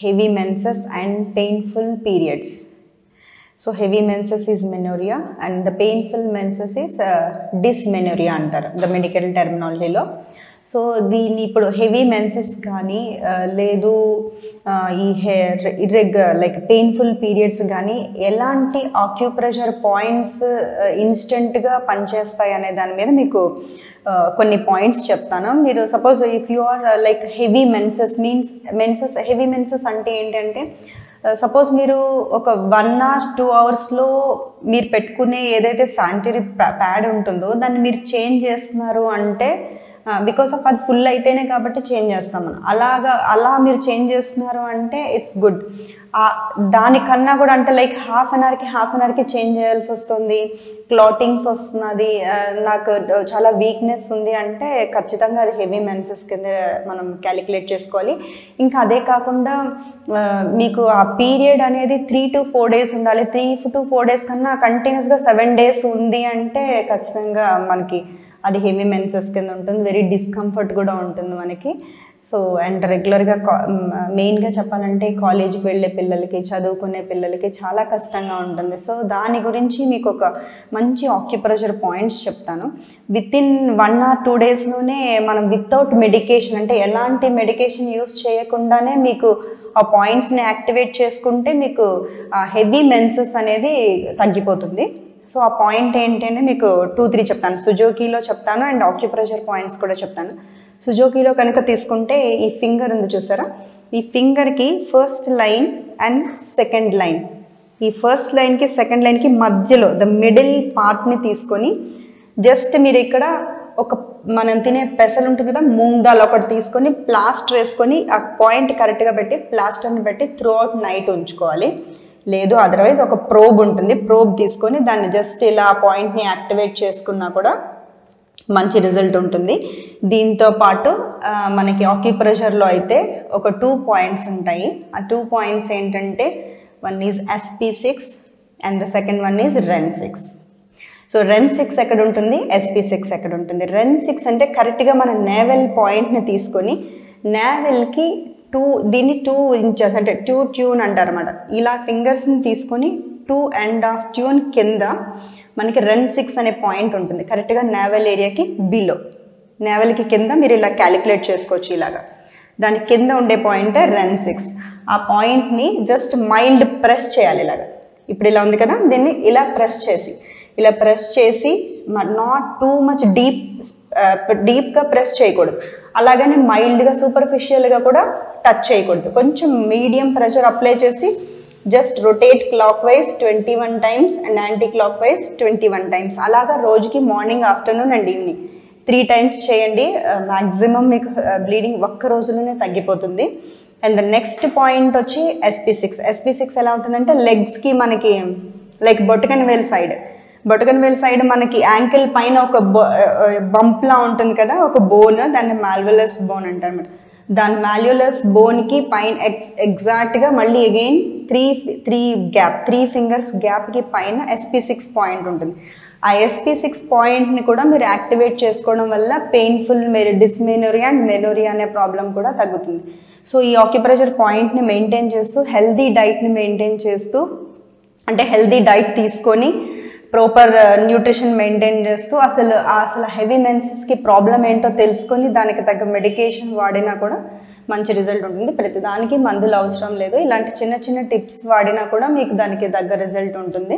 heavy menses and painful periods. So heavy menses is menorrhea and the painful menses is uh, dysmenorrhea under the medical terminology. Lo. So దీన్ని ఇప్పుడు heavy menses కానీ లేదు ఈ హెయిర్ ఇర్రెగ్ like painful periods కానీ ఎలాంటి acupressure points ఇన్స్టెంట్గా పనిచేస్తాయి అనే దాని మీద మీకు కొన్ని పాయింట్స్ చెప్తాను. మీరు suppose if you are like heavy menses means menses heavy menses అంటే ఏంటంటే సపోజ్ మీరు ఒక వన్ అవర్ టూ అవర్స్లో మీరు పెట్టుకునే ఏదైతే శానిటరీ ప్యాడ్ ఉంటుందో దాన్ని మీరు చేంజ్ చేస్తున్నారు అంటే బికాస్ ఆఫ్ అది ఫుల్ అయితేనే కాబట్టి చేంజ్ చేస్తాం మనం. అలాగా అలా మీరు చేంజ్ చేస్తున్నారు అంటే ఇట్స్ గుడ్ దానికన్నా కూడా అంటే లైక్ హాఫ్ అన్ అవర్కి హాఫ్ అన్ అవర్కి చేంజ్ చేయాల్సి వస్తుంది. క్లాటింగ్స్ వస్తున్నది నాకు చాలా వీక్నెస్ ఉంది అంటే ఖచ్చితంగా అది హెవీ మెన్సెస్ కింద మనం క్యాలిక్యులేట్ చేసుకోవాలి. ఇంకా అదే కాకుండా మీకు ఆ పీరియడ్ అనేది త్రీ టు ఫోర్ డేస్ ఉండాలి. త్రీ టు ఫోర్ డేస్ కన్నా కంటిన్యూస్గా సెవెన్ డేస్ ఉంది అంటే ఖచ్చితంగా మనకి అది హెవీ మెన్సెస్ కింద ఉంటుంది వెరీ డిస్కంఫర్ట్ కూడా ఉంటుంది మనకి. సో అండ్ రెగ్యులర్గా మెయిన్గా చెప్పాలంటే కాలేజీకి వెళ్ళే పిల్లలకి చదువుకునే పిల్లలకి చాలా కష్టంగా ఉంటుంది. సో దాని గురించి మీకు ఒక మంచి ఆక్యుప్రెషర్ పాయింట్స్ చెప్తాను. With in one or two డేస్లోనే మనం వితౌట్ మెడికేషన్ అంటే ఎలాంటి మెడికేషన్ యూస్ చేయకుండానే మీకు ఆ పాయింట్స్ని యాక్టివేట్ చేసుకుంటే మీకు హెవీ మెన్సెస్ అనేది తగ్గిపోతుంది. సో ఆ పాయింట్ ఏంటంటే మీకు టూ త్రీ చెప్తాను. సుజోకీలో చెప్తాను అండ్ ఆక్యుప్రెషర్ పాయింట్స్ కూడా చెప్తాను. సుజోకీలో కనుక తీసుకుంటే ఈ ఫింగర్ ఉంది చూసారా? ఈ ఫింగర్కి first line and second line ఈ ఫస్ట్ లైన్కి సెకండ్ లైన్కి మధ్యలో ద మిడిల్ పార్ట్ని తీసుకొని జస్ట్ మీరు ఇక్కడ ఒక మనం తినే పెసలు ఉంటుంది కదా మూంగ్ దాల్ ఒకటి తీసుకొని ప్లాస్టర్ వేసుకొని ఆ పాయింట్ కరెక్ట్గా పెట్టి ప్లాస్టర్ని పెట్టి త్రూ అవుట్ నైట్ ఉంచుకోవాలి. లేదు. అదర్వైజ్ ఒక ప్రోబ్ ఉంటుంది. ప్రోబ్ తీసుకొని దాన్ని జస్ట్ ఇలా పాయింట్ని యాక్టివేట్ చేసుకున్నా కూడా మంచి రిజల్ట్ ఉంటుంది. దీంతో పాటు మనకి ఆక్యుప్రెషర్లో అయితే ఒక టూ పాయింట్స్ ఉంటాయి. ఆ టూ పాయింట్స్ ఏంటంటే one is SP six and the second one is Ren six so Ren six ఎక్కడ ఉంటుంది? ఎస్పీ సిక్స్ ఎక్కడ ఉంటుంది? రెన్ సిక్స్ అంటే కరెక్ట్గా మన నేవెల్ పాయింట్ని తీసుకొని నేవెల్కి టూ దీన్ని టూ ఇంచెస్ అంటే టూ ట్యూన్ అంటారు అనమాట ఇలా ఫింగర్స్ని తీసుకొని టూ అండ్ ఆఫ్ ట్యూన్ కింద మనకి రన్ సిక్స్ అనే పాయింట్ ఉంటుంది. కరెక్ట్గా నేవల్ ఏరియాకి బిలో నేవల్కి కింద మీరు ఇలా క్యాలిక్యులేట్ చేసుకోవచ్చు ఇలాగా. దాని కింద ఉండే పాయింటే రన్ సిక్స్ ఆ పాయింట్ని జస్ట్ మైల్డ్ ప్రెస్ చేయాలి ఇలాగా. ఇప్పుడు ఇలా ఉంది కదా దీన్ని ఇలా ప్రెస్ చేసి ఇలా ప్రెస్ చేసి నాట్ టూ మచ్ డీప్ డీప్గా ప్రెస్ చేయకూడదు. అలాగని మైల్డ్గా సూపర్ఫిషియల్గా కూడా టచ్ చేయకూడదు. కొంచెం మీడియం ప్రెషర్ అప్లై చేసి just rotate clockwise twenty one times and anti clockwise twenty one times అలాగా రోజుకి morning afternoon and evening three times చేయండి. Uh, మ్యాక్సిమం మీకు uh, బ్లీడింగ్ ఒక్క రోజులోనే తగ్గిపోతుంది. అండ్ ద నెక్స్ట్ పాయింట్ వచ్చి ఎస్పీ సిక్స్ ఎస్పీ సిక్స్ ఎలా ఉంటుందంటే లెగ్స్కి మనకి లైక్ బొటకన్ వేల్ సైడ్ బొటకన్ వేల్ సైడ్ మనకి యాంకిల్ పైన ఒక బంప్లా ఉంటుంది కదా ఒక బోన్ దాన్ని మాల్వలస్ బోన్ అంటారు దాని మాల్యులస్ బోన్కి పైన ఎక్స్ ఎగ్జాక్ట్గా మళ్ళీ again three three gap three fingers గ్యాప్కి పైన ఎస్పీ సిక్స్ పాయింట్ ఉంటుంది. ఆ ఎస్పీ సిక్స్ పాయింట్ని కూడా మీరు యాక్టివేట్ చేసుకోవడం వల్ల పెయిన్ఫుల్ మీరు డిస్మెనోరియా అండ్ మెనోరియా అనే ప్రాబ్లం కూడా తగ్గుతుంది. సో ఈ ఆక్యుప్రెషర్ పాయింట్ని మెయింటైన్ చేస్తూ హెల్దీ డైట్ని మెయింటైన్ చేస్తూ అంటే హెల్దీ డైట్ తీసుకొని ప్రాపర్ న్యూట్రిషన్ మెయింటైన్ చేస్తూ అసలు అసలు హెవీ మెన్సెస్కి ప్రాబ్లం ఏంటో తెలుసుకొని దానికి తగ్గ మెడికేషన్ వాడినా కూడా మంచి రిజల్ట్ ఉంటుంది. ప్రతి దానికి మందులు అవసరం లేదు. ఇలాంటి చిన్న చిన్న టిప్స్ వాడినా కూడా మీకు దానికి తగ్గ రిజల్ట్ ఉంటుంది.